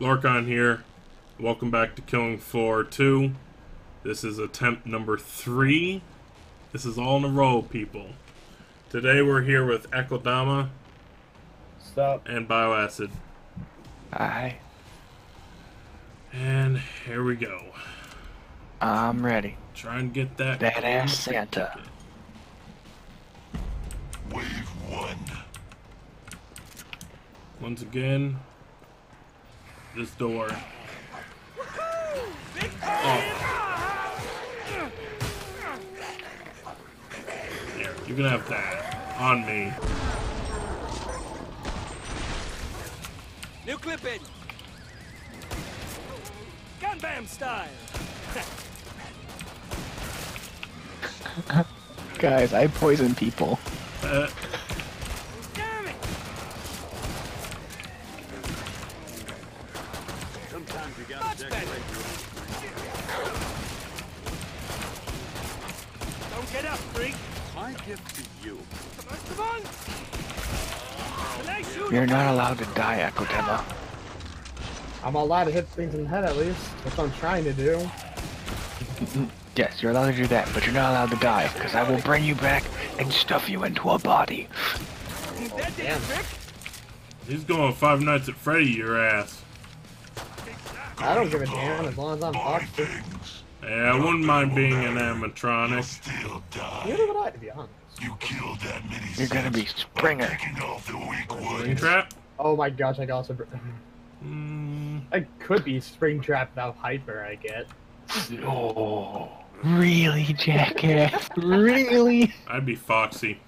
Lorkhon here. Welcome back to Killing Floor 2. This is attempt number 3. This is all in a row, people. Today we're here with Akeldama Stop. and Bioacid. Hi, And here we go. I'm ready. Try and get that. Badass Santa. Wave one. Once again, this door. Oh. There, you can have that on me. New clip in. Gun bam style. Guys, I poison people. Uh, You're not allowed to die, Akeldama. I'm allowed to hit things in the head at least. That's what I'm trying to do. Yes, you're allowed to do that, but you're not allowed to die, because I will bring you back and stuff you into a body. That did damn. the he's going Five Nights at Freddy, your ass. I don't give a damn as long as I'm Buy talked to. things. Yeah, I wouldn't mind being an You'll animatronic. still die. Neither would I, to be honest. You killed that many You're gonna be sins Springer. by Picking off the weak Spring ones. trap? Oh my gosh, I could also. br- Mm, I could be spring trapped without hyper. I get. Oh, really, jackass? really? I'd be Foxy.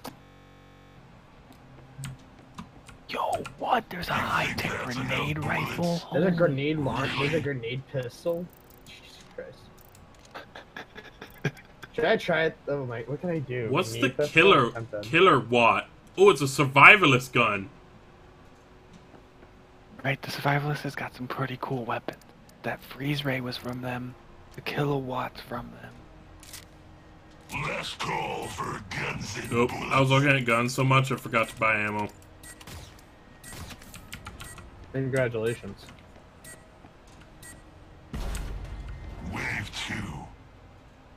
Yo, what? There's a high-tech grenade rifle? There's a grenade launch. There's a grenade pistol. Jesus Christ. Should I try it? Oh my, what can I do? What's the killer killer what? Oh, it's a survivalist gun. Right, the survivalist has got some pretty cool weapons. That freeze ray was from them. The Killerwatt's from them. Last call for guns and Nope, bullets. I was looking at guns so much I forgot to buy ammo. Congratulations. Wave two.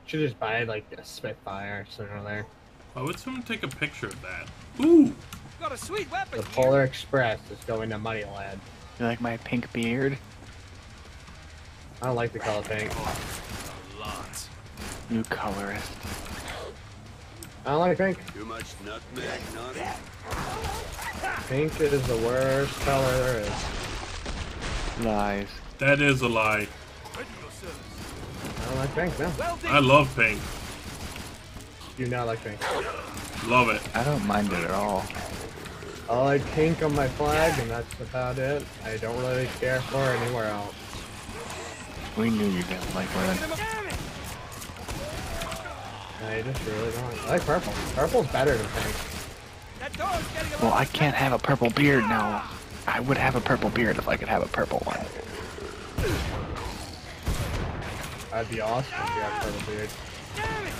Should just buy like a Spitfire sooner or later. Why would someone take a picture of that? Ooh, Got a sweet weapon. The here. Polar Express is going to Money Lad. You like my pink beard? I don't like the color pink. Oh, Lots. You colorist. I don't like pink. Too much nutmeg, not Pink is the worst color there is. Lies. that is a lie. Ready yourselves. I don't like pink, no. I love pink. Do not like pink. Love it. I don't mind it at all. I like pink on my flag, and that's about it. I don't really care for anywhere else. We knew you didn't like women. Damn it. I just really don't. I like purple. Purple's better than pink. That door's getting a Well, I can't have a purple beard now. I would have a purple beard if I could have a purple one. That'd be awesome if you had purple beard. Damn it.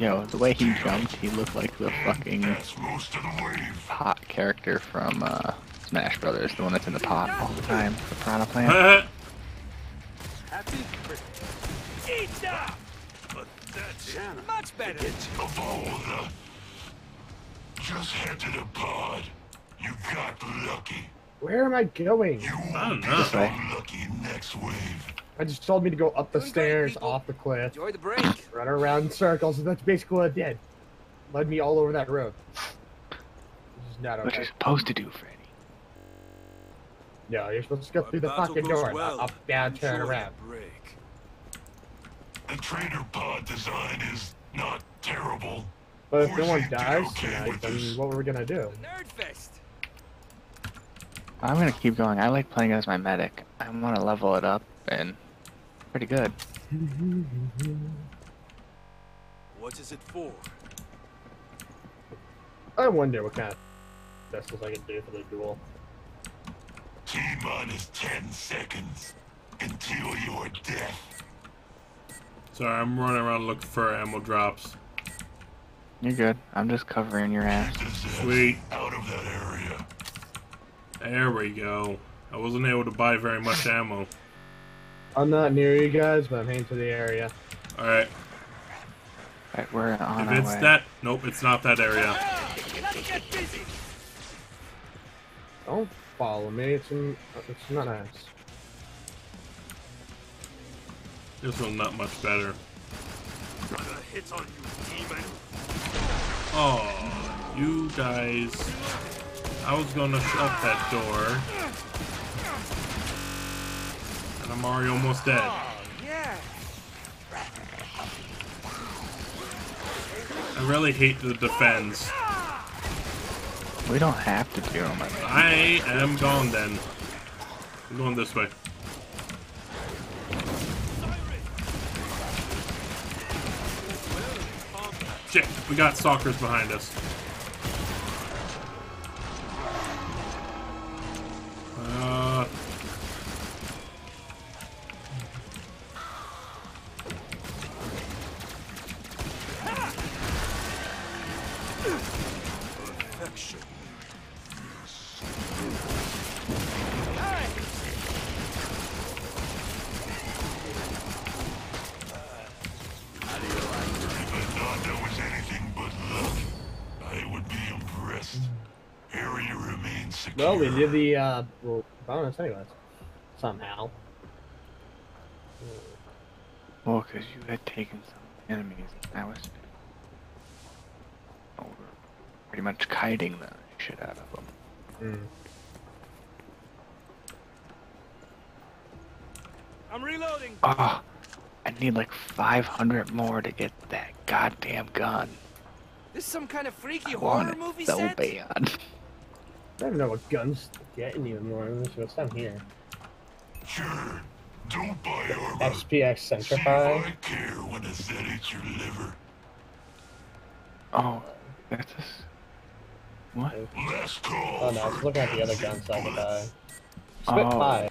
Yo, the way he jumped, he looked like the fucking That's most of the wave. hot character from uh, Smash Brothers, the one that's in the pot all the time, the piranha plant. Happy Eat that. But that's Much better. of all the. Just head to the pod. You got lucky. Where am I going? You I don't won't be know. so lucky next wave. I just told me to go up the Doing stairs, people. off the cliff, Enjoy the break. run around in circles, and that's basically what I did. Led me all over that road. This is not What okay. you're supposed to do, Freddy. No, you're supposed to go Our through the fucking door, well. not up, down, turn around. the break. The trader pod design is not terrible. But if no one dies okay tonight, then what were we gonna do? Nerd fest. I'm gonna keep going. I like playing as my medic. I want to level it up, and pretty good. What is it for? I wonder what kind of pistols I can do for the duel. T minus 10 seconds until your death. Sorry, I'm running around looking for ammo drops. You're good. I'm just covering your ass. Deserves Sweet. Out of that area. There we go. I wasn't able to buy very much ammo. I'm not near you guys, but I'm heading to the area. Alright. Alright, we're on if our it's way. that... Nope, it's not that area. Let's get busy. Don't follow me. It's in, it's not nice. This one's not much better. Another hit on you, demon. Oh, you guys. I was gonna shut that door. And I'm already almost dead. I really hate the defense. We don't have to do them. I am gone then. I'm going this way. Shit, we got stalkers behind us. Secure. Well, we did the uh, well, bonus anyways. Somehow. Well, because you had taken some enemies, and I was we're pretty much kiting the shit out of them. Mm. I'm reloading. Oh, I need like 500 more to get that goddamn gun. This is some kind of freaky I horror want it movie so set? bad. I don't know what guns to get anymore. What's down here? Sure. Don't buy armor. SPX See if Centrify. I care when a Zed eats your liver. Oh, that's this. What? Last call. Oh no, I was for looking at the other advancing guns I could buy. Oh. Spitfire.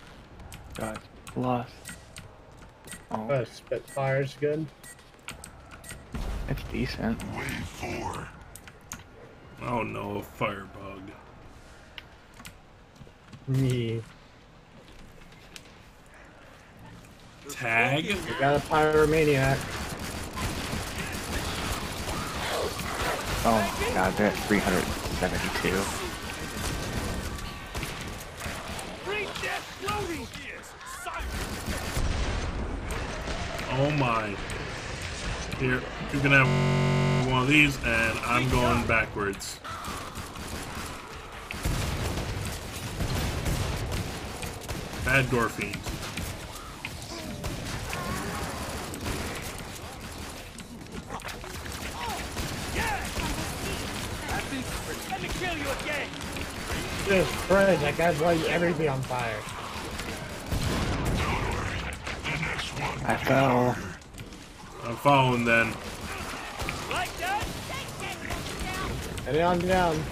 God, plus. Oh, Oh, Spitfire's good. it's decent. Wave four. oh no, a firebug. Me. Tag? We got a pyromaniac. Oh my god, they're at 372. Free death loading. Oh my. Here, you can have one of these, and I'm going backwards. Bad Gorefiend. Let me kill you again. This fridge, that guy's lighting everything on fire. I fell. I'm following then. Like that? And on down.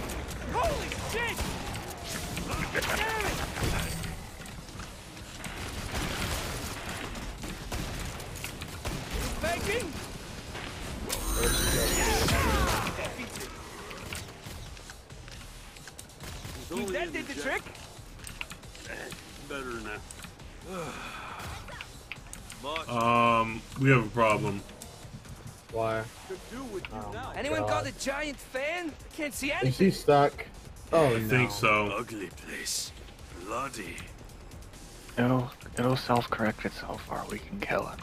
Stuck? Oh I no. think so. Ugly place. Bloody. It'll, it'll self-correct itself or we can kill him.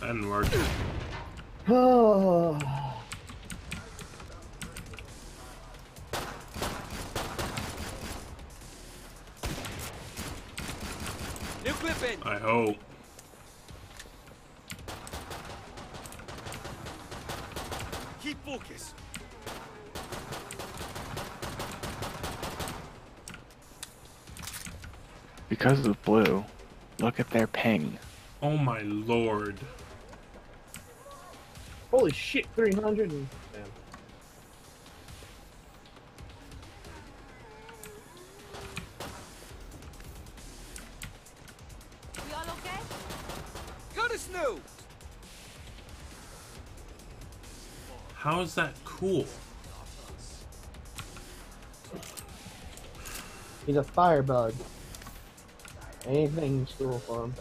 That didn't work. Oh. New clip in. I hope. Keep focus. Because of the blue, look at their ping. Oh my lord. Holy shit, 300 and... that cool? He's a firebug. Anything's cool for him.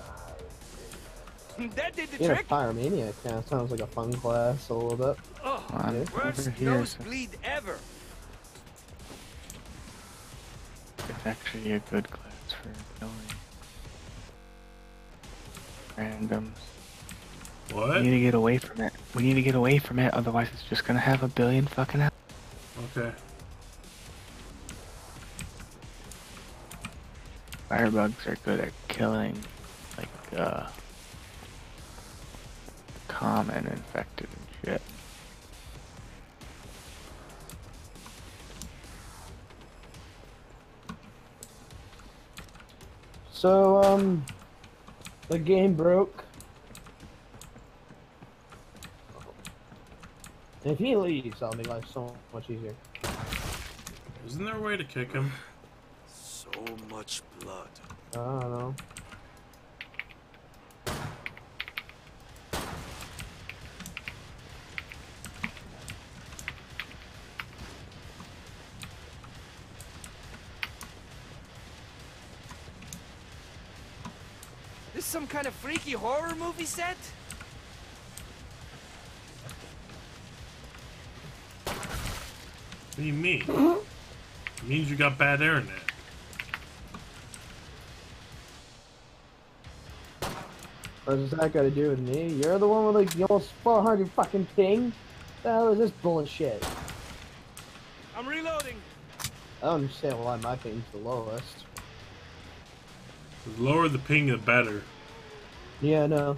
That did the Being a trick. pyromaniac kind of sounds like a fun class a little bit. Oh, Come Yeah. worst here. nosebleed ever. It's actually a good class for killing randoms. What? We need to get away from it. We need to get away from it, otherwise it's just gonna have a billion fucking. hou- Okay. Firebugs are good at killing, like uh, common infected and shit. So, um, the game broke. And if he leaves, that'll make life so much easier. Isn't there a way to kick him? So much blood. I don't know. This some kind of freaky horror movie set? Do you mean? It means you got bad internet. What does that got to do with me? You're the one with like the almost 400 fucking ping? The hell is this bullshit? I'm reloading. I don't understand why my ping's the lowest. The lower the ping, the better. Yeah, no.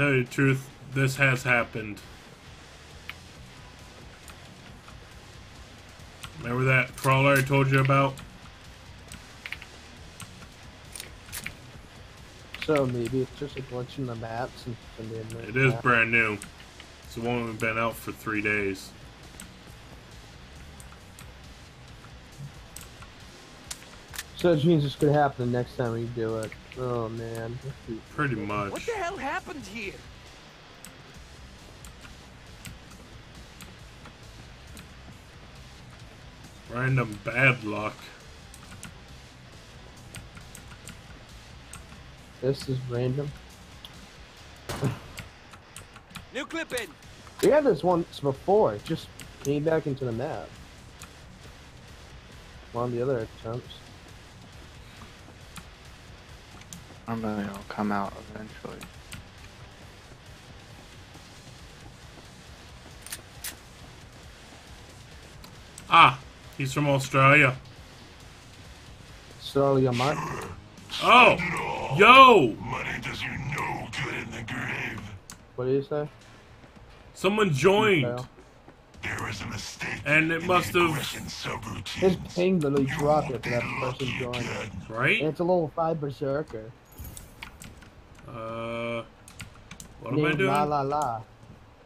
Tell you the truth, this has happened. Remember that crawler I told you about? So maybe it's just a glitch in the map since it's It is brand new. It's the one we've been out for three days. So it means it's gonna happen the next time we do it. Oh man. Pretty much. What the hell happened here? Random bad luck. This is random. New clip in. We had this once before, it just came back into the map. One of the other attempts. Normally it'll come out eventually. Ah, he's from Australia. So your mark. Oh, yo! Money does you no good in the grave. What do you say? Someone joined. There was a mistake. And it must have- aggression subroutines. His ping literally dropped won't after that person joined. again. And Right? it's a little 5 berserker. Uh, what am I doing? La La La.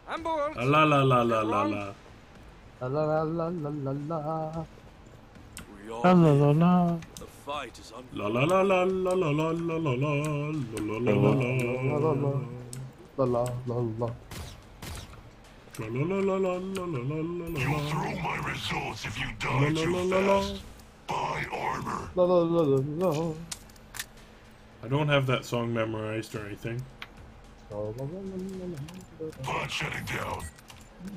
I'm bored. Ah, La la la la la la. La la la la la la la. We all La la live. la la. The fight is on. La la la la la la la la la la la la la la la La la la. La la la la. La la la la la la la la la You'll la. throw my results if you La die la too la la la. fast. Buy armor. La la la la la. I don't have that song memorized or anything. Pod shutting down.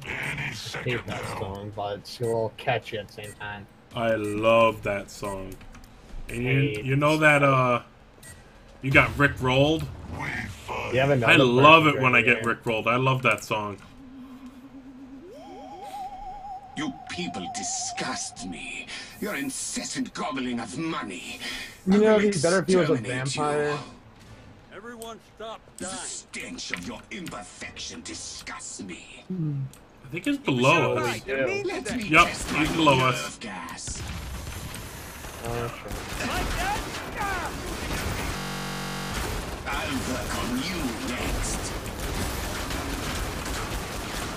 Any hate that now. song, but it's a little catchy at the same time. I love that song. And you, you know that uh, you got Rick rolled. We fight. You have another I love person it when I get. Rick rolled. I love that song. You people disgust me. Your incessant gobbling of money. You know, will it'd be better if he was a vampire. Everyone stop dying. The stench of your imperfection disgusts me. Hmm. I think it's below us. Right, they're mean Let today. me Yup, test he's below us. gas. Oh, shit. Like that? I'll work on you next.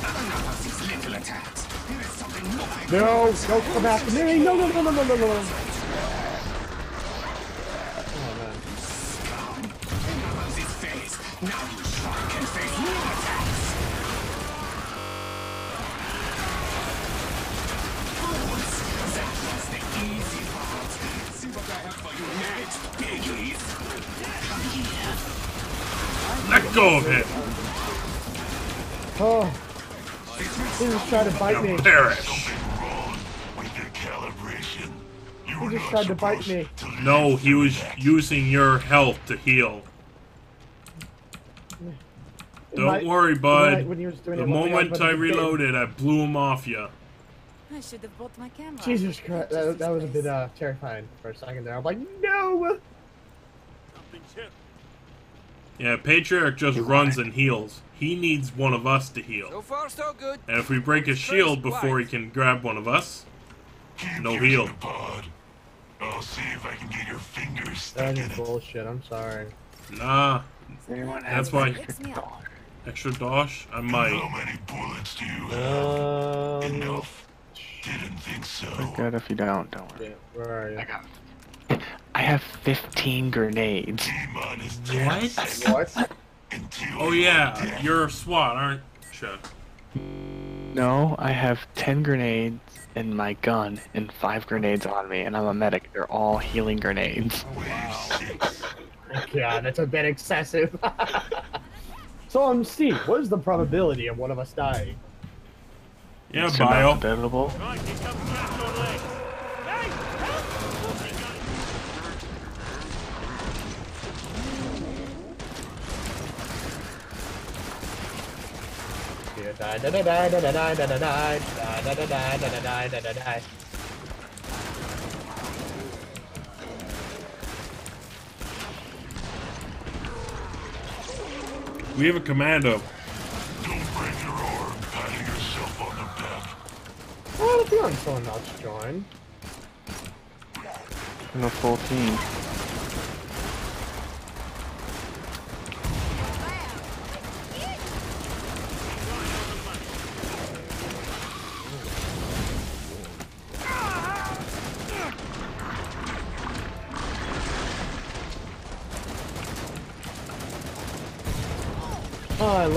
Enough of these little attacks. There is something more. No, don't come back to me! No, no, no, no, no, no, no! He to bite me. Perish. Wrong with your calibration. You He just tried to bite me. No, he was using your health to heal. Don't My- worry, bud. when he was doing The it, one thing moment I about to get- reloaded, I blew him off you. I should have bought my camera. Jesus Christ, that, that was a bit uh, terrifying for a second there. I'm like, no! Yeah, Patriarch just runs and heals. He needs one of us to heal. So far, so good. And if we break his shield before he can grab one of us, Keep no heal. the pod. I'll see if I can get your fingers stuck That in is it. bullshit, I'm sorry. nah. That's why- electric Mix me up. doll? Extra dosh? I might. How many bullets do you have? Um, Enough. Didn't think so. We're good if you don't. Don't worry. yeah, where are you? I got. I have 15 grenades. T minus 10 What? What? Until Oh you're yeah, you're a SWAT, aren't you? No, I have 10 grenades in my gun and 5 grenades on me, and I'm a medic. They're all healing grenades. Wave six. God, that's a bit excessive. so, um, Steve, what is the probability of one of us dying? Yeah, It's bio. not debatable. Die, die, die, die, die, die, die, die, die, die, die, die, die, die, die, We have a commando. Don't break your arm, patting yourself on the back. Well, if you want someone not to join. No 14.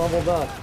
Leveled up.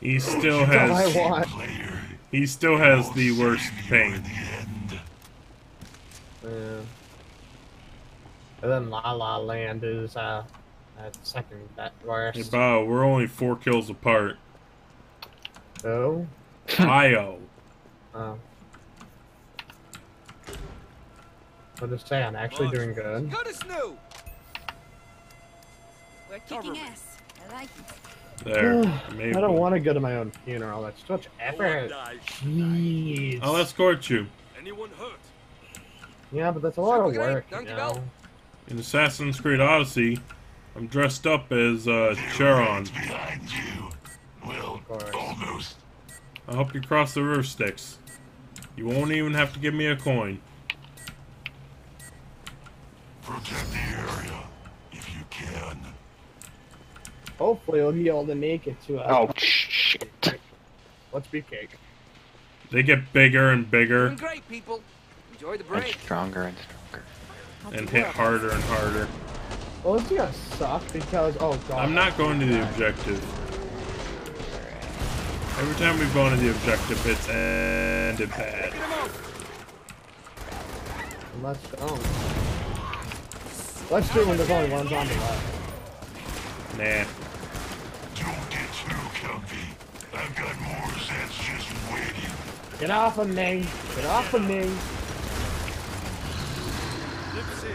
He still That's all I has he still has the worst pain. in the end. Yeah. And then La La Land is uh, at second at Hey, worst. Bao, we're only four kills apart. Oh. Bio. Oh. I'll just say I'm actually doing good. Good as new. We're kicking ass. I like it. There. I don't want to go to my own funeral. That's too much effort. dies. Jeez. I'll escort you. Anyone hurt? Yeah, but that's a lot of work. You know? In Assassin's Creed Odyssey, I'm dressed up as uh, Charon. Behind you. Well, almost. I'll help you cross the river Styx. You won't even have to give me a coin. Protect the area if you can. Hopefully, we'll be able to make it to. Uh, Oh, shit. Let's be cake. They get bigger and bigger Doing great, people. Enjoy the And break. stronger and stronger. and hit harder and harder. Well, it's gonna suck because oh god. I'm not going to the objective. Every time we've gone to the objective, it's ended bad. Let's go. Let's do it when there's only one zombie left. Nah. I've got more Zeds just waiting. Get off of me! Get off of me! Dipsy.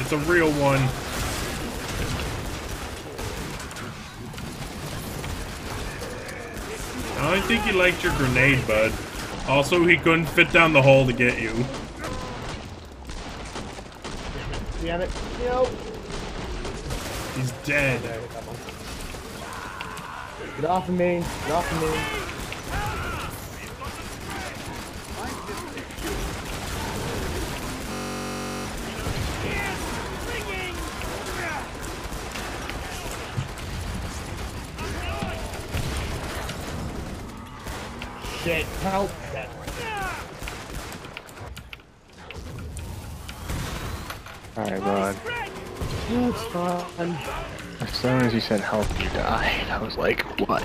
It's a real one. I don't think he liked your grenade, bud. Also, he couldn't fit down the hole to get you. Damn it. Yo! He's dead. There, hit that one. Get off of me. Get off of me. Shit, help. That Alright. It's fun. As soon as you said help, you died. I was like, what?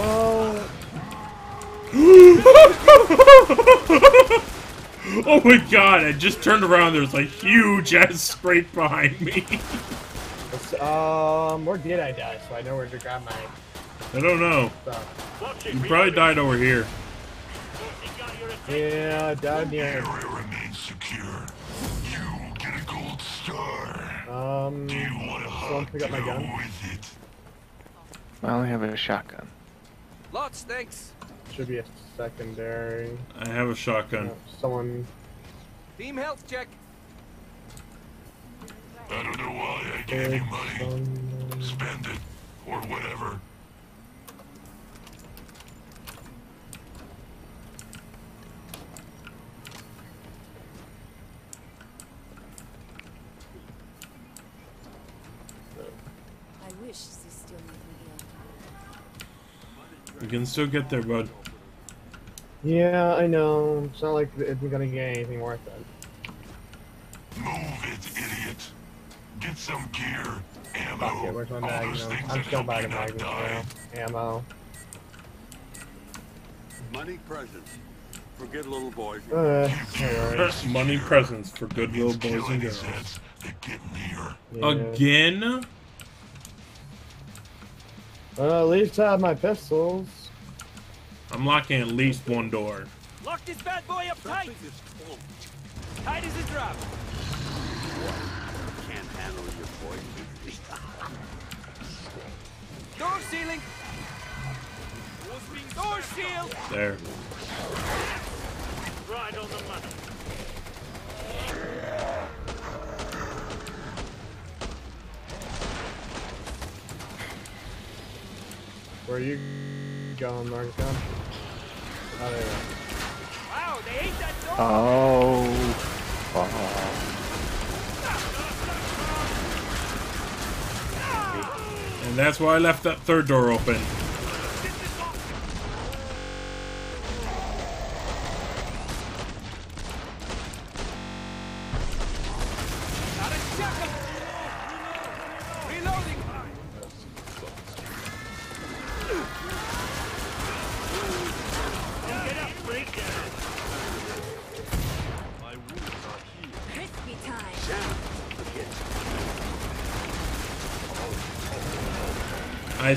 Oh, oh my god, I just turned around, there's a huge ass Scrake behind me. um, where did I die? So I know where to grab my I don't know. stuff. You probably died over here. Yeah, down here. Area remains secure. You get a gold star. Um, Do you want to someone pick up my gun. with it? I only have a shotgun. Lots, thanks. Should be a secondary. I have a shotgun. Uh, someone. Team health check. I don't know why I gave you money. Spend it, or whatever. I wish they still made me ill. You can still get there, bud. Yeah, I know. It's not like it's gonna get anything worth it. Move it, idiot. Get some gear, ammo. Fuck it, where's my all mag? those No, things I'm still help buying you a not mag die. now. Ammo. Money presents for good little boys. Uh, alright. Money presents for good little boys and girls. sets that get near. Yeah. Again? Well, uh, at least I have my pistols. I'm locking at least one door. Lock this bad boy up tight. Tight as a drop. Can't handle your boy. Door ceiling. Door shield. There. Right on the money. Where are you going, Mark? Oh, there you go. Wow, they ate that door. Oh. fuck. Ah! And that's why I left that third door open.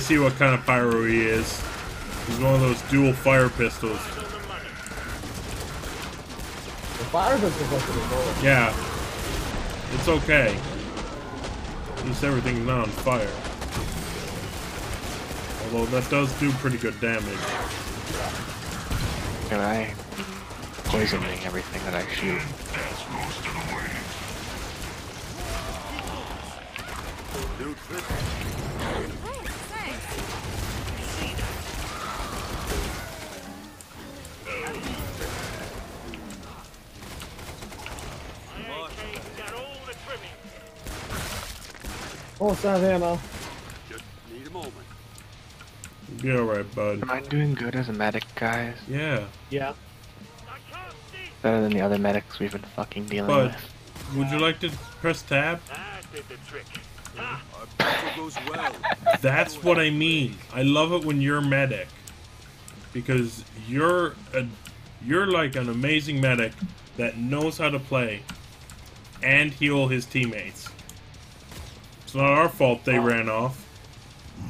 See what kind of pyro he is. He's one of those dual fire pistols. The fire pistol's up to the door. Yeah. It's okay. At least everything's not on fire. Although that does do pretty good damage. And I poisoning everything that I shoot. That's Oh, it's out of ammo. Just need a moment. Be alright, bud. Am I doing good as a medic, guys? Yeah. Yeah. I can't see. Better than the other medics we've been fucking dealing Bud, with. would you like to press tab? That did the trick. Our battle goes well. That's what I mean. I love it when you're medic. Because you're a, you're like an amazing medic that knows how to play and heal his teammates. It's not our fault they ran off.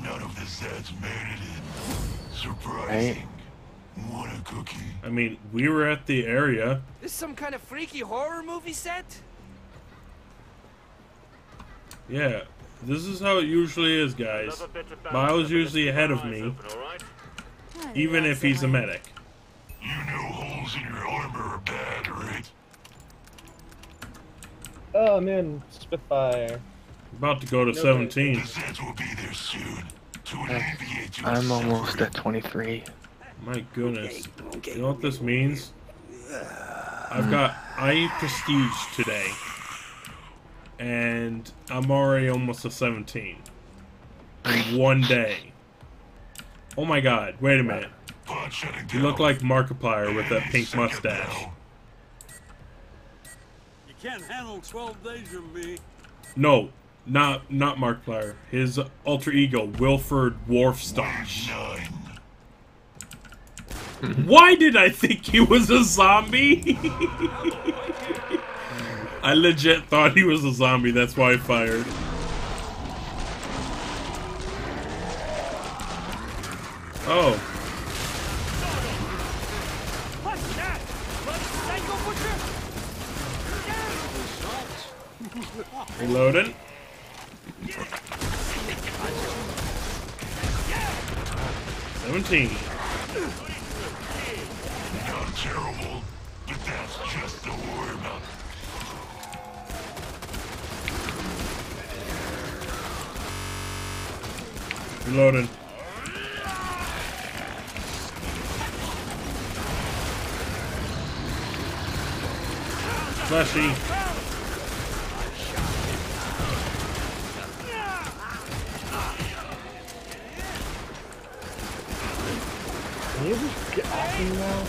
None of the Zeds made it in. Surprising. Want a cookie? I mean, we were at the area. This some kind of freaky horror movie set? Yeah, this is how it usually is, guys. Another bit Miles usually ahead of me, open, all right? Even if he's a medic. You know holes in your armor are bad, right? Oh, I'm Spitfire. About to go to Okay. 17. Descent will be there soon to alleviate I'm almost at 23. My goodness. You know what this means? I've got I prestige today. And I'm already almost a 17. In one day. Oh my god, wait a minute. You look down. like Markiplier with that pink mustache. You can't handle 12 days from me. No, not not Markiplier. His alter ego, Wilford Warfstache. Nine. Why did I think he was a zombie? I legit thought he was a zombie, that's why I fired. Oh, reloading. Seventeen. Not terrible, but that's just the warm-up. Reloading. Fleshy. Can you just get off me now?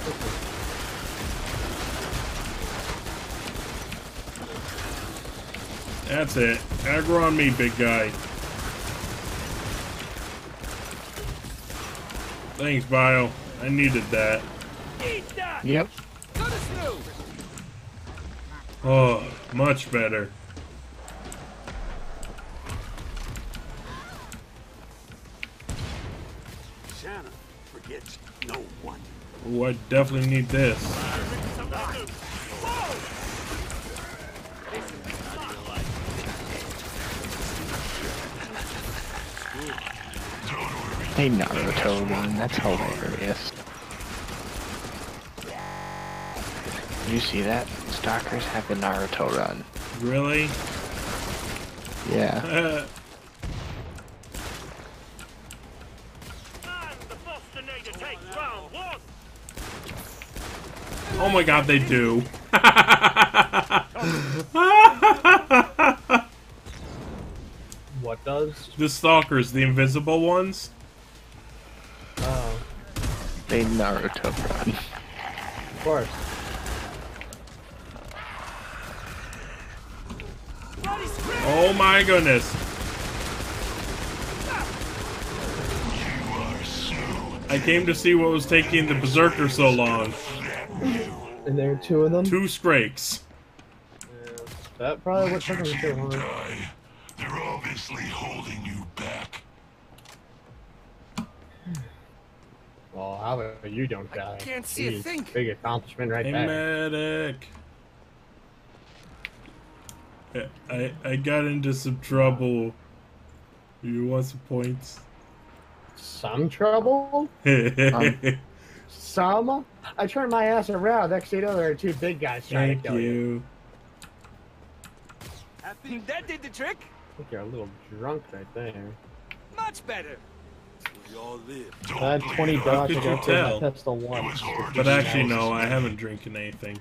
That's it. Aggro on me, big guy. Thanks, Bio. I needed that. That! Yep. Go to snooze. Oh, much better. Ooh, I definitely need this. Hey Naruto run, that's hilarious. You see that? Stalkers have the Naruto run. Really? Yeah. Uh, And the Bostinator takes round one. Oh my god, they do. What does? the stalkers, the invisible ones? Oh, They Naruto run. of course. Oh my goodness. I came to see what was taking the Berserker so long. And there are two of them. Two Scrakes. Yeah, that probably what took them so long. Die. They're obviously holding you back. Well, how about you don't die? can't see a thing. Big accomplishment right Hey, there. medic. I- I I got into some trouble. You want some points? Some trouble? Some? I turned my ass around. Next thing you know, there are two big guys trying Thank to kill you. you. Happy that did the trick. I think you're a little drunk right there. Much better. We all live. Don't I had 20 us. dollars could to go you for tell? my pistol It once. But actually, no, I haven't drinking anything.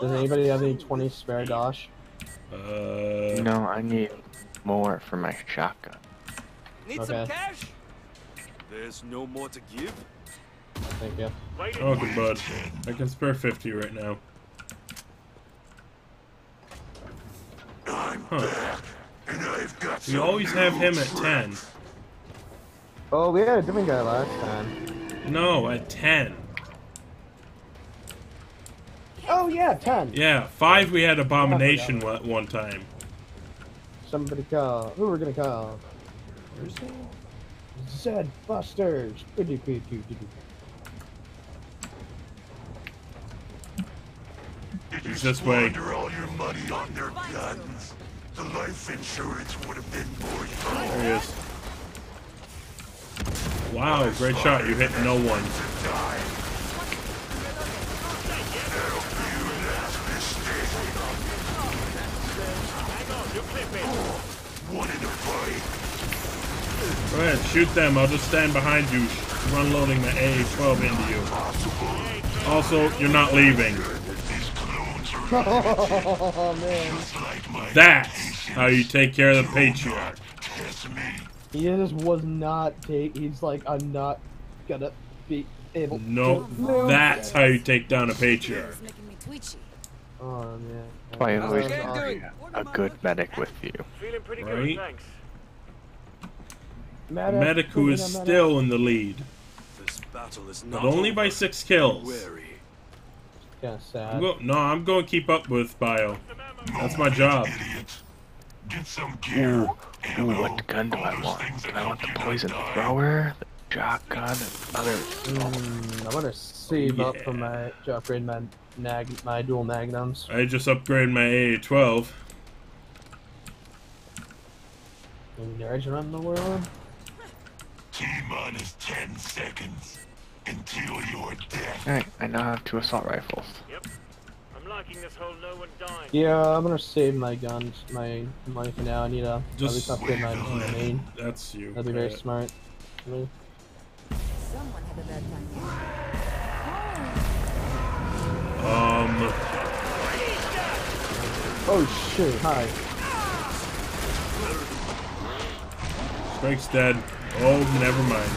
Does anybody have any 20 spare dosh? Uh, No, I need more for my shotgun. Need some cash? There's no more to give. Thank you. Oh, okay, bud. I can spare 50 right now. Huh. And I've got We always have him at 10. Oh, we had a different guy last time. No, at 10. Oh, yeah, 10. Yeah, 5 we had Abomination one one time. Somebody call. Who we're gonna call? Where's he? Zed Busters. He's this way. all your money on their guns. The life insurance would have been more useful. There he is. Wow, great shot. You hit no one. Go ahead, shoot them. I'll just stand behind you, run loading the A-12 into you. Also, you're not leaving. These clones are Oh man. just like my That's how you take care of the patriarch. test me. He just was not take. He's like, I'm not gonna be able. No, to move. that's how you take down a patriarch. It's making me twitchy. Oh man. Why you always Okay, dude. a good medic with you. Right? Medic, Medic who is still in the lead, This battle is but not only by six kills. Wary. Kinda sad. I'm go- no, I'm going to keep up with Bio. That's my job. Get some gear. Ooh, ooh, ammo, what gun do I want? things Do I want the poison die. thrower, the shotgun, and other? Mm, I'm gonna save up for my to upgrade my mag my dual magnums. I just upgraded my AA12. And nerds around the world. T minus 10 seconds until your death. Alright, I now have two assault rifles. Yep. I'm liking this whole no one dying. Yeah, I'm gonna save my guns, my money for now. I need to at Just- least upgrade my my main. That's you. That'd be very Uh, smart. for me. Someone had a bad time. Um, Oh shit! Hi. Strike's dead. Oh, never mind.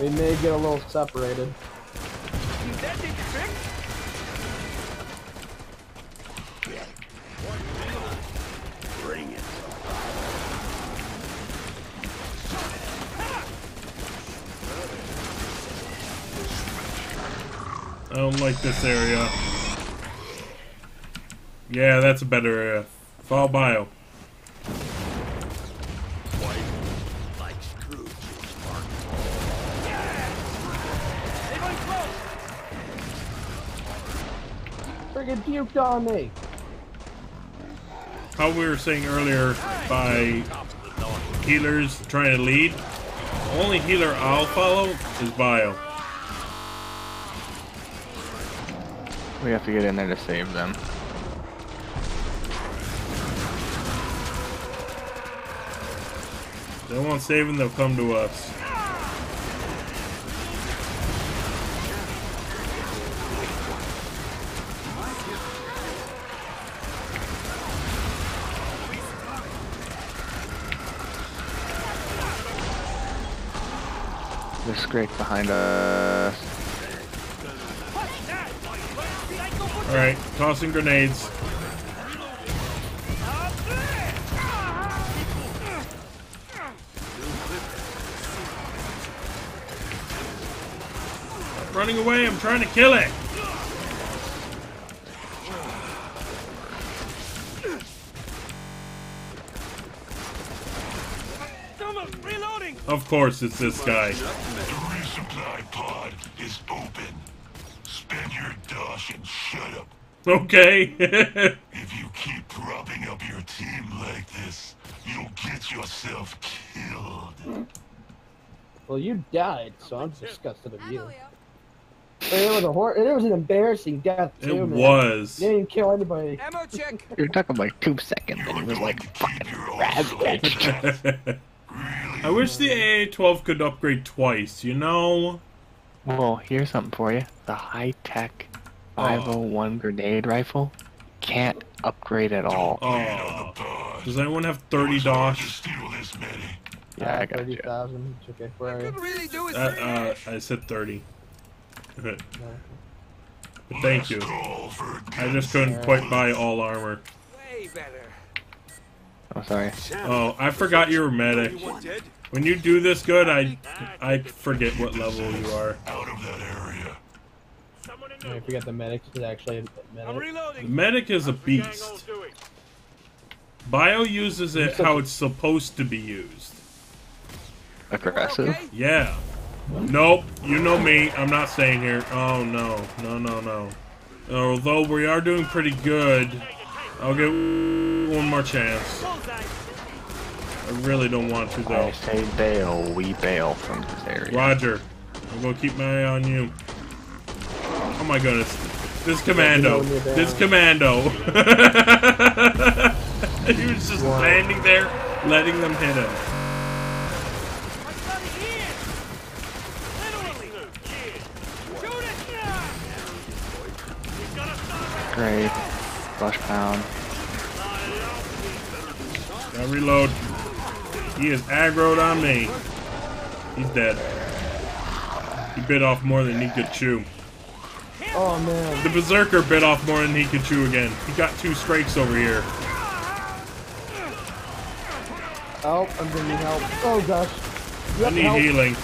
We may get a little separated. That did? I don't like this area. Yeah, that's a better area. Fall bio. Friggin' puked on me. How we were saying earlier by healers trying to lead. The only healer I'll follow is bio. We have to get in there to save them. They won't save them, they'll come to us. They're behind us. Alright, tossing grenades. Running away, I'm trying to kill it. Someone reloading. Of course, it's this guy. Okay. If you keep propping up your team like this, you'll get yourself killed. Well, you died, so I'm disgusted of you. Ammo, yo. But it was a hor- It was an embarrassing death it too, man. was. You didn't kill anybody. Ammo check. You're talking like two seconds, and he was like fucking ravaged. I wish the AA-12 could upgrade twice, you know? Well, here's something for you. The high-tech 501 grenade rifle can't upgrade at all. Oh. Does anyone have 30 dosh? Steal this many. Yeah, I got thirty you. thousand. It's okay for you. Could really do is Uh, uh, I said 30. but thank you. I just couldn't quite buy all armor. way better. I'm sorry. Oh, I forgot you were medic. When you do this good, I I forget what level you are. out of that area. Someone in I the forget the medic is actually a I'm medic. The reloading. medic is a beast. Bio uses it how it's supposed to be used. Aggressive. Yeah. Nope. You know me. I'm not staying here. Oh no. No no no. Although we are doing pretty good, I'll get one more chance. I really don't want to I though. say bail, we bail from this area. Roger. I'm gonna keep my eye on you. Oh my goodness. This commando. you know me This commando. he was just Wow. standing there, letting them hit him. My son is here! Literally! Shoot it! He's Great. Flesh pound. Now reload. He is aggroed on me. He's dead. He bit off more than he could chew. Oh man. The Berserker bit off more than he could chew again. He got two strikes over here. Help! I'm gonna need help. Oh gosh. I need help. healing.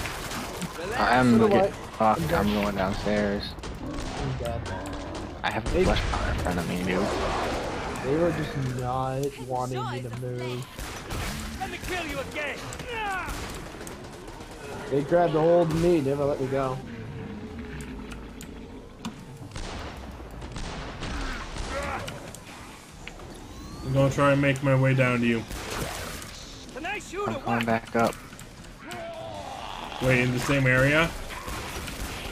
I'm So do looking. I. Fuck, I'm I'm going downstairs. I'm dead. I have a Hey. flesh pound in front of me, dude. They were just not wanting me to move. Let me kill you again! They grabbed a hold of me, never let me go. I'm gonna try and make my way down to you. Can I shoot I'm coming back up. Wait, in the same area?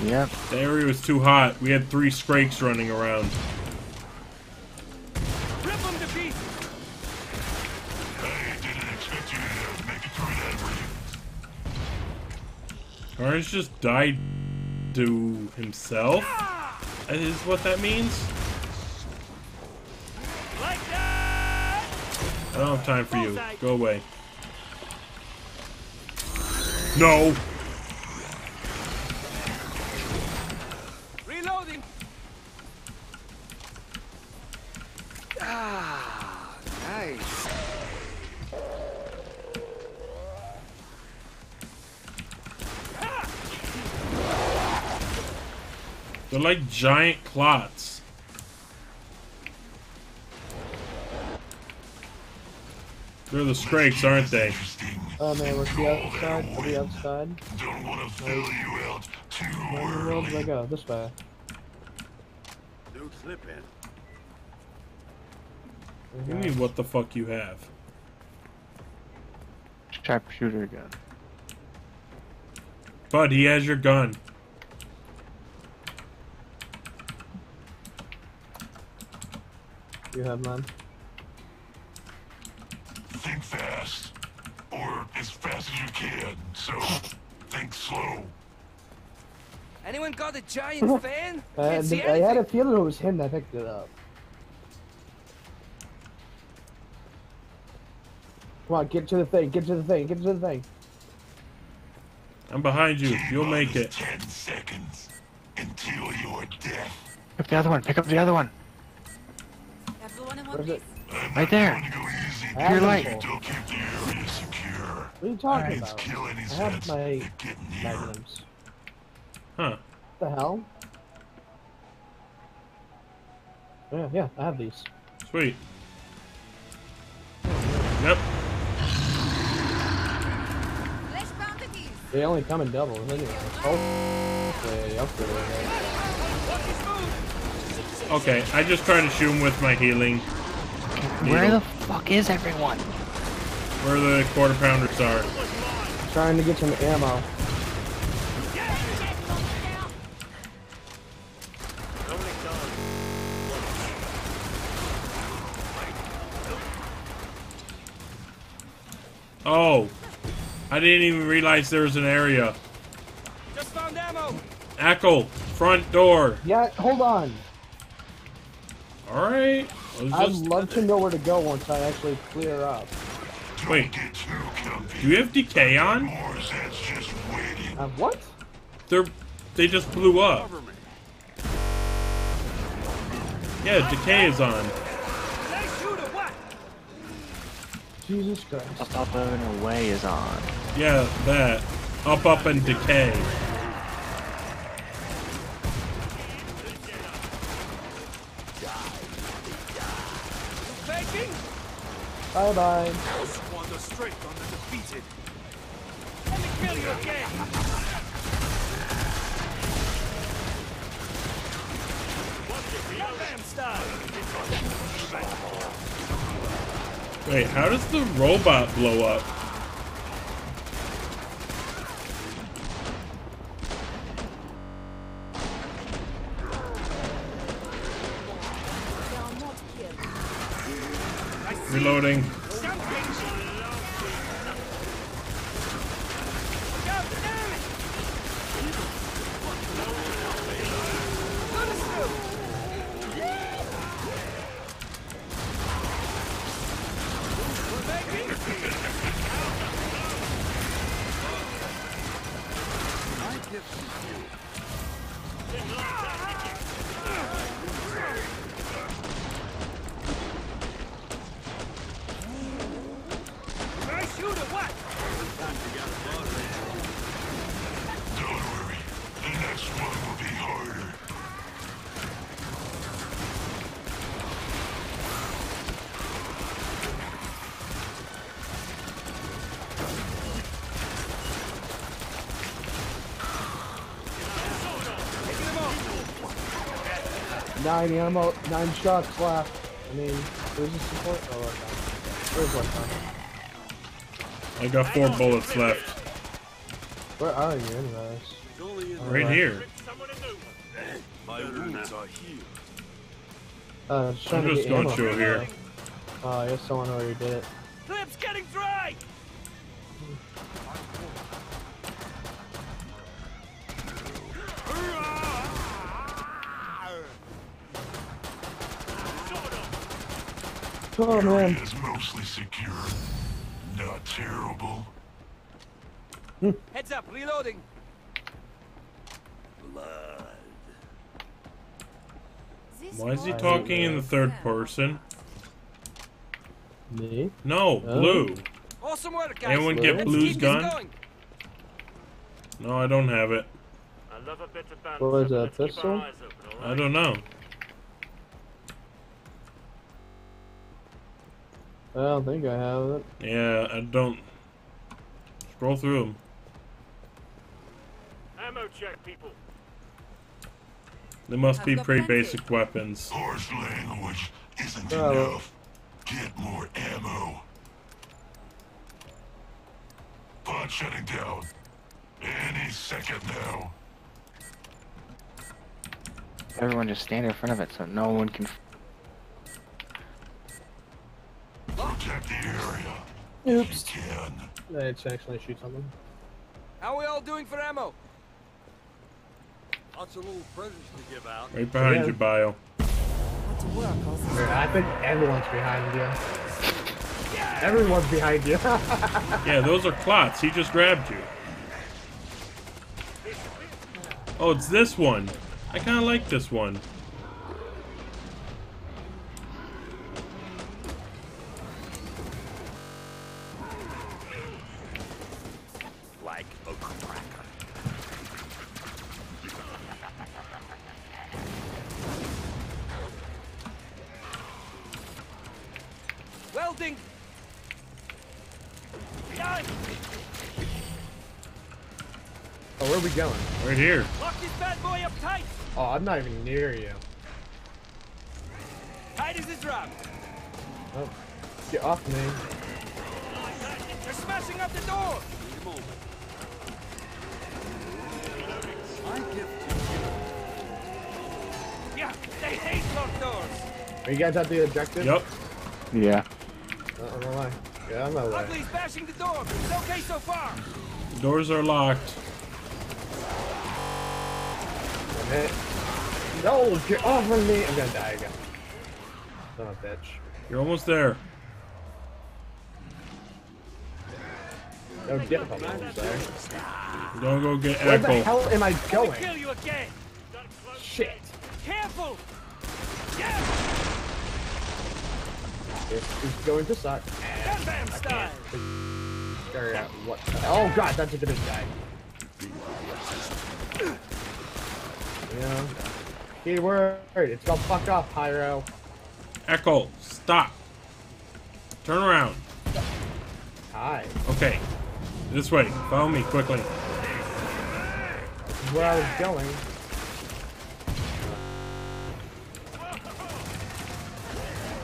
Yep. The area was too hot. We had three Scrakes running around. Rip him to pieces! I didn't expect you to make it through that, Reed. Orange just died to himself? That is what that means? I don't have time for you. Go away. No! Reloading! Ah, nice. They're like giant clots. They're the Scrakes, aren't they? Oh man, what's the outside? We're the outside? Don't want to fill you out too Where in the world did I go? This way. Dude, slipping. What do you mean, what the fuck you have? Sharpshooter gun. Bud, he has your gun. You have mine. Think fast. Or as fast as you can. So, think slow. Anyone got a giant fan? I Can't had, see I had a feeling it was him that picked it up. Come on, get to the thing, get to the thing, get to the thing. I'm behind you. You'll make it. Ten seconds until your death. Pick up the other one. Pick up the other one. Everyone in one Where's it? Right there. going to go easy. Your them light. Don't keep the area secure. What are you talking It's about? I have my that get near. magnums. Huh. What the hell? Yeah, yeah, I have these. Sweet. Yep. Flesh pound the keys. They only come in doubles anyway. Oh. Hopefully, upgrade it. Okay, I just try to shoot him with my healing. Where Needle. the fuck is everyone? Where the quarter pounders are. Trying to get some ammo. Oh. I didn't even realize there was an area. Just found ammo! Ackle, front door. Yeah, hold on. Alright. I was I'd just- love to know where to go once I actually clear up. Wait, Get do you have decay on? Just. Uh, what? They're they just blew up. Yeah, decay is on. Jesus Christ. Up, up, and away is on. Yeah, that. Up, up, and decay. Faking? Bye bye. Wander straight on the defeated. Let me kill you again! Goddamn style! Wait, how does the robot blow up? Reloading. Nine ammo, nine shots left. I mean, where's the support? Oh, okay. Where's one time? I got four bullets left. Where are you, anyways? It's Right Alright. here. my wounds are healed. Uh, just trying I'm to just get going ammo through here. that. Oh, I guess someone already did it. Terrible. Heads up, reloading. This Why is he talking in the third person? Me? No, Oh. blue. Awesome work, guys. Anyone get Blue's gun? No, I don't have it. I love a bit of banter, What was that, pistol? open, all I don't know. I don't think I have it. Yeah, I don't. Scroll through them. Ammo check, people. They must I've be pretty plenty. basic weapons. Harsh language isn't Oh. enough. Get more ammo. Pod shutting down. Any second now. Everyone just stand in front of it so no one can. Protect the area. Oops. You can. I had to actually shoot someone. How are we all doing for ammo? Lots of little presents to give out. Right behind Yeah. you, bio. What to work, also. I think everyone's behind you. Yeah. Everyone's behind you. Yeah, those are clots. He just grabbed you. Oh, it's this one. I kind of like this one. Here. Lock this bad boy up tight. Oh, I'm not even near you. Tight as a drum. Oh, get off me. They're smashing up the door. Need a moment. My gift Yeah, they hate locked doors. Are you guys at the objective? Yep. Yeah. Uh, on the way. Yeah, I'm on the way. Ugly's bashing the door. It's okay so far. Doors are locked. It. No, get off of me! I'm gonna die again. Son of a bitch. You're almost there. No dip I'm almost there. Don't go get Where the hell am I going? kill you again. Shit. Careful. Yeah, This is going to suck. bam bam style. Figure out what. the- Oh god, that's a good guy. Yeah. Keyword. It's called fuck off, Pyro. Echo, stop. Turn around. Hi. Okay. This way. Follow me quickly. This is where I was going.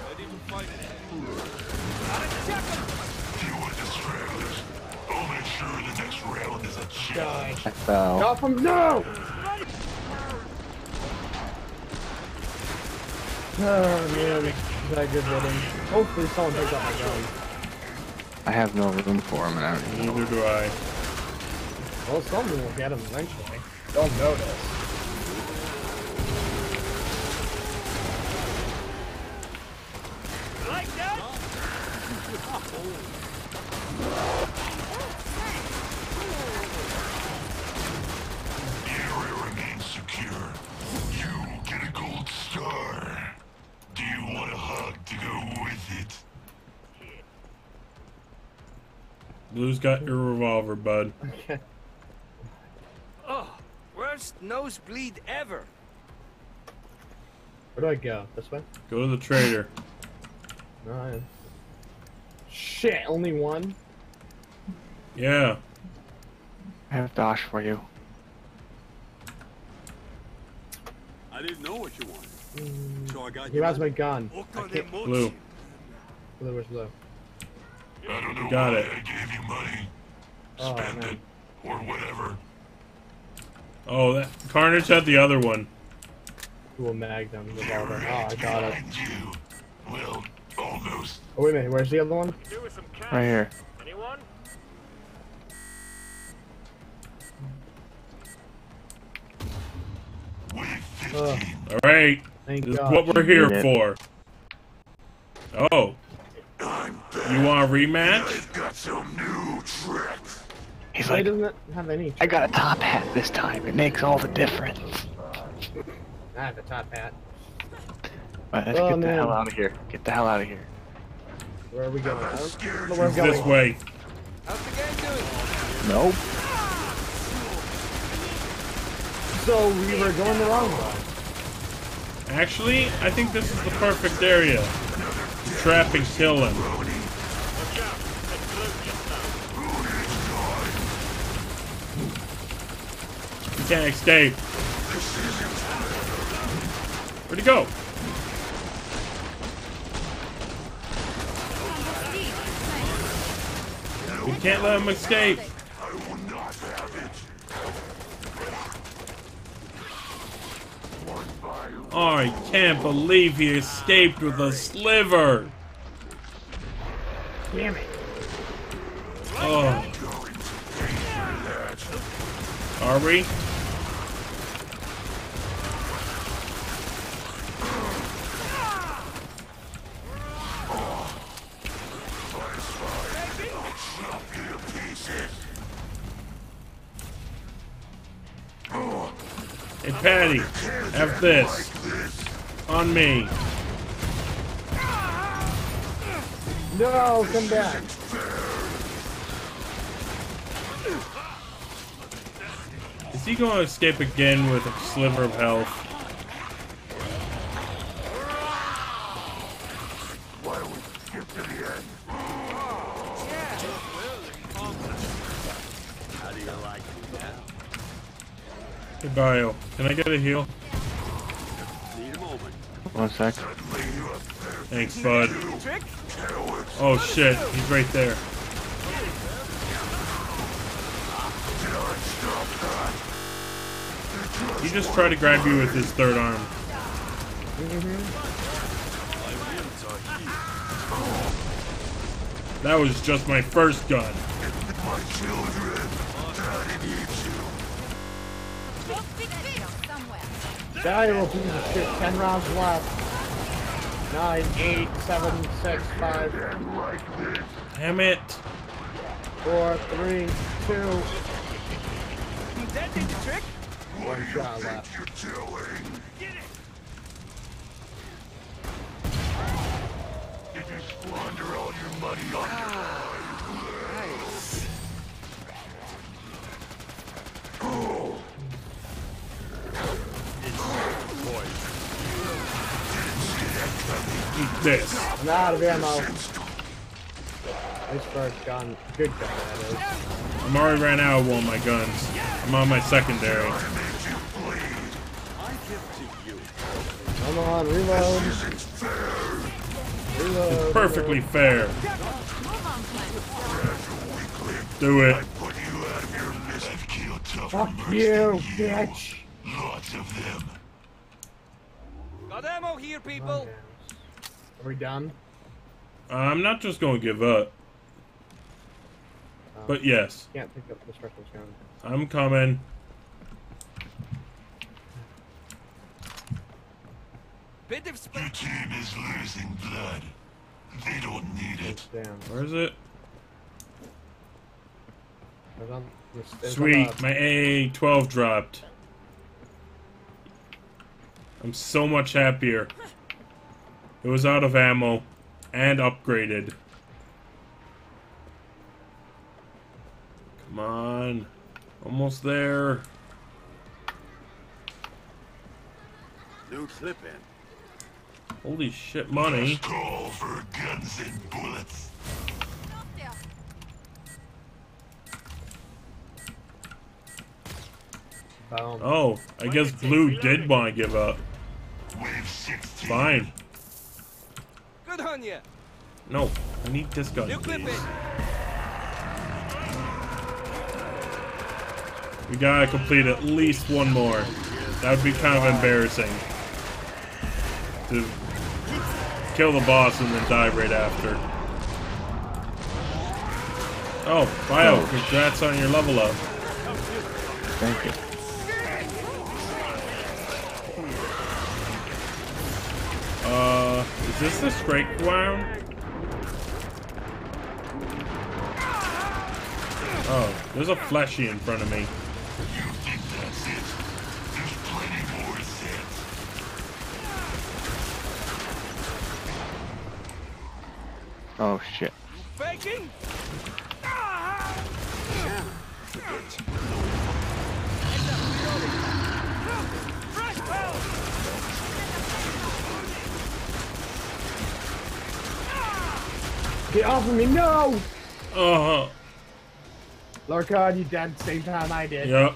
ready to fight it. You are distracted. I'll make sure the next round is a challenge. I fell. Him! No! Oh man. Is that good hitting? Hopefully someone picks up my gun. I have no room for him, and I don't Neither do I. Well, someone will get him eventually. They'll notice. Blue's got your revolver, bud. Okay. Oh, worst nosebleed ever. Where do I go? This way? Go to the trader. No, I am. Shit, only one? Yeah. I have Dosh for you. I didn't know what you wanted. Mm, so I got He has my gun. I can't. Blue. Blue, where's blue? I don't know Got why it. I gave you money. Oh, Spend man. it. Or whatever. Oh, that Carnage had the other one. Cool Magnum revolver. Oh, I got it. Behind you. Well, almost. Oh, wait a minute. Where's the other one? Do with some cash. Right here. Anyone? Wave Ugh, 15. All right. thank This is what we're here for. Oh, I'm back. You want a rematch? I've got some new tricks. He's Why like, doesn't have any? I got a top hat this time. It makes all the difference. I have a top hat. But let's Oh, get the hell out of here. Get the hell out of here. Where are we going? I don't know where I'm going. this way. How's the game doing? Nope. So we were going the wrong way. Actually, I think this is the perfect area. Trap and kill him. Explode can't escape. Where'd he go? We can't let him escape. Oh, I can't believe he escaped with a sliver. Damn it. Oh. Are we? Hey, Patty, have this. On me. No, come back. Is he going to escape again with a sliver of health? Why don't we skip to the end? How do you like it now? Hey, Bio, can I get a heal? Need a moment. One sec. Thanks, bud. Trick? Oh shit, he's right there. He just tried to grab you with his third arm. That was just my first gun. My children. Daddy needs you. Valuable piece of shit. Ten rounds left. Nine, eight, seven, six, five, Damn it. four, three, two, That did the trick? one shot left. You're doing. Did you squander all your money on Nice. Eat this. I'm out of ammo. Nice first gun. Good gun, that is. I'm already ran out of one of my guns. I'm on my secondary. I give to you. Come on, reload. Reload. Perfectly fair. Do it. You out of your misery. I've killed tougher Fuck you, bitch. Lots of them. Got ammo here, people. Come Are we done? I'm not just going to give up, Um, but yes, Can't pick up the special stone. I'm coming. Bit of Your team is losing blood. They don't need it. Damn. Where is it? There's on, there's, there's Sweet, On my AA-12 dropped. I'm so much happier. It was out of ammo and upgraded. Come on. Almost there. New clip in. Holy shit, money. Call for guns and bullets. Oh, I guess Blue did want to give up. Wave Fine. Good on ya. No, I need this gun, New clip please. in. We gotta complete at least one more. That would be kind of embarrassing. To kill the boss and then die right after. Oh, Bio, Oh. congrats on your level up. Thank you. Is this the strike round? Oh, there's a fleshy in front of me. You think that's it? There's plenty more sets. Oh shit. Faking. Fresh power. Get off of me! No! Uh, Lord God, you died at the same time I did. yep.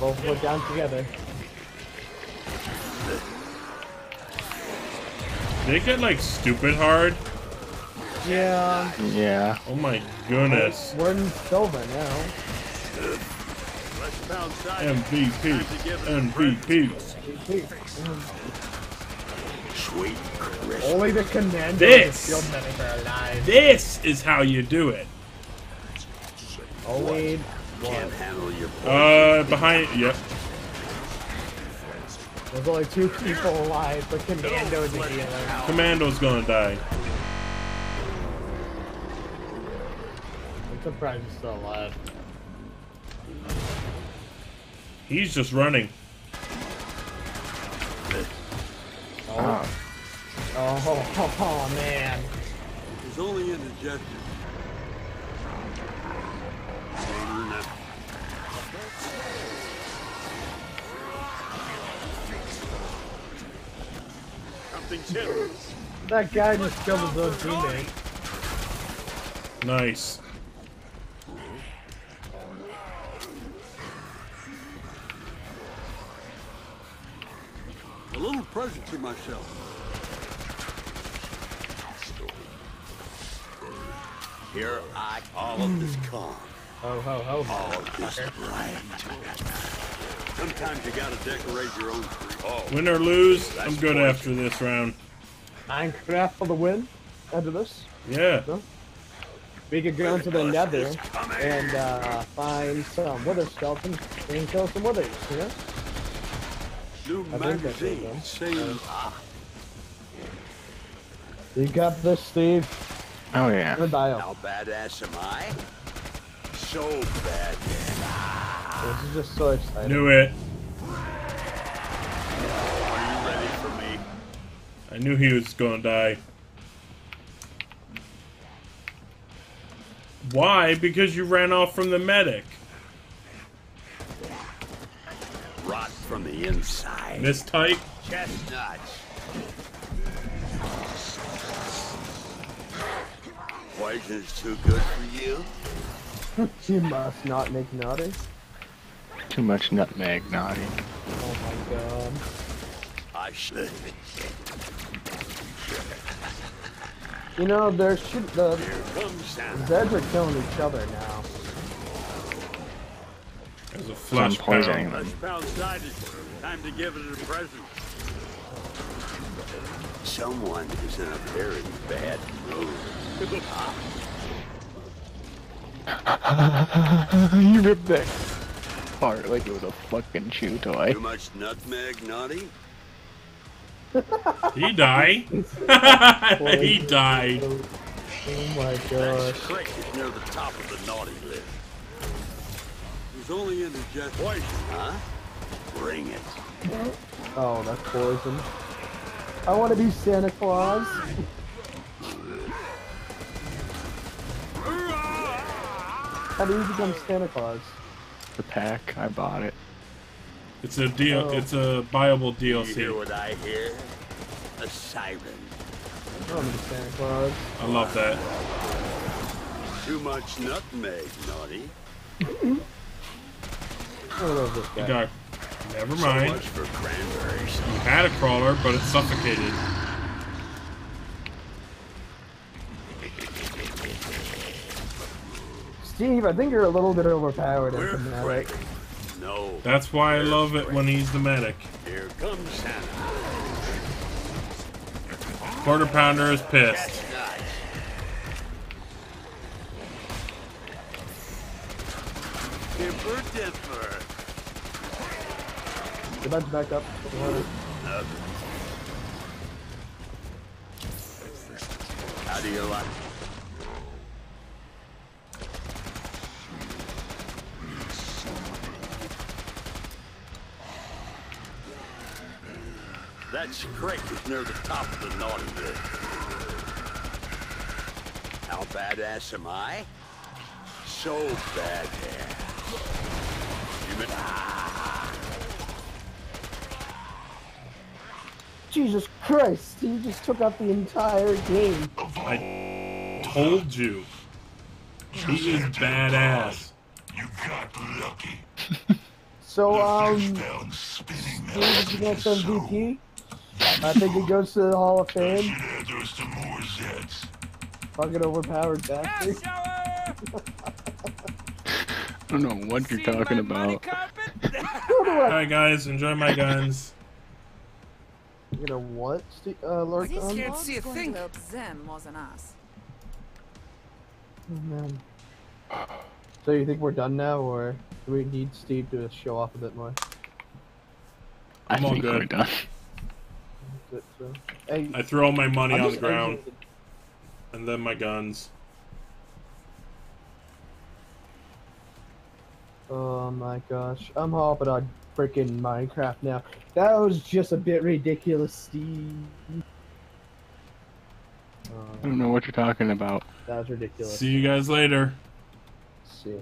Both went down together. They get like stupid hard. Yeah. Yeah. Oh my goodness. We're in silver now. Let's pound. MVP. MVP. Sweet Christmas. Only the commando This. and field medic are alive. This is how you do it. Only Can't handle your Uh, behind. Yep. there's only two people alive. but commando is the healer. Commando's gonna die. I'm surprised he's still alive. He's just running. Oh, oh, oh man. It's only indigestion. Ain't enough. Something's hit. That guy just killed his own teammate. Nice. A little present to myself. Here I all of this calm. Ho ho ho. All this bright. Sometimes you gotta decorate your own tree. Oh, Win or lose, I'm good after this round. Minecraft for the win. After this, Yeah. So, we could go into the Nether and uh, find some wither skeletons and kill some withers. You know? new I think that's it, magazine though. saying You got this, Steve. Oh yeah. Good bio. how badass am I? So bad. This is just so exciting. Knew it. Are you ready for me? I knew he was gonna die. Why? Because you ran off from the medic. Rot from the inside. This tight? Chestnuts. Poison's too good for you? You must not make naughty. Too much nutmeg naughty. Oh my god. I should. You know, they're shoot the Here comes Santa. Zeds are killing each other now. There's a I'm flesh poisoning pound. them. Flesh pound sided. Time to give it a present. Someone is in a very bad mood. you ripped that part like it was a fucking chew toy. Too much nutmeg, naughty? He died. he died. Oh my That's gosh. Crick is near the top of the naughty list. He's only interject poison, huh? Bring it. Oh, that's poison. I want to be Santa Claus. How do you become Santa Claus? The pack, I bought it. It's a deal. Oh. It's a buyable You hear DLC. what I hear? A siren. I want to be Santa Claus. I love that. Too much nutmeg, naughty. I love this You guy. Got. Never So mind. much for cranberries. You had a crawler, but it's suffocated. Steve, I think you're a little bit overpowered We're as a medic. Crick. No. That's why I love it when he's the medic. Here comes Santa. Quarter pounder is pissed. Nice. Dimper, dimper. Get back up. How do you like? That's Crick is near the top of the naughty list. How badass am I? So badass. You mean, Jesus Christ, Steve just took out the entire game. I told you. He is badass. you got lucky. So, um, Found spinning Steve gets MVP. I think it goes to the Hall of Fame. Yeah, there's some more Zeds. Fucking overpowered bastard. I don't know what you're talking about. Alright, guys, enjoy my guns. You know what, Steve, uh, Lord This Gun? Can't see a thing. to help them more than us. Oh, man. So you think we're done now, or do we need Steve to show off a bit more? I I'm all think good. we're done. Good, so. Hey, I throw all my money I'm on the ground, exiting and then my guns. Oh my gosh, I'm hopping on freaking Minecraft now. That was just a bit ridiculous, Steve. I Uh, don't know what you're talking about. that was ridiculous. See you guys later. See.